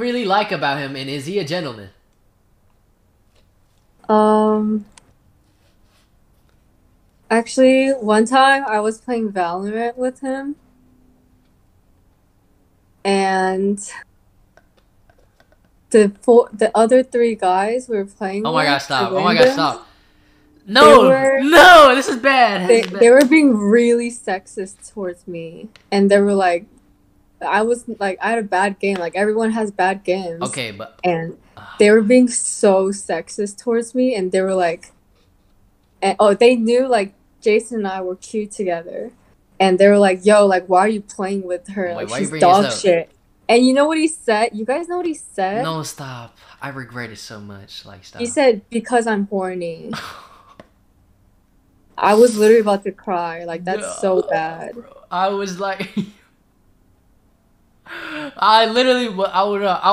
really like about him, and is he a gentleman? Um. Actually, one time I was playing Valorant with him, and the four, the other three guys we were playing. Oh my god, stop! Oh my god, stop! No, were- no, this is bad. They, This is bad. they were being really sexist towards me, and they were like, I was like, I had a bad game. Like everyone has bad games. okay, but and ah. they were being so sexist towards me and they were like and oh they knew like jason and i were cute together and they were like yo like why are you playing with her Wait, like she's dog shit and you know what he said you guys know what he said no, stop! I regret it so much. Like, stop. he said because i'm horny i was literally about to cry like that's so bad bro. I was like, I literally, I would, uh, I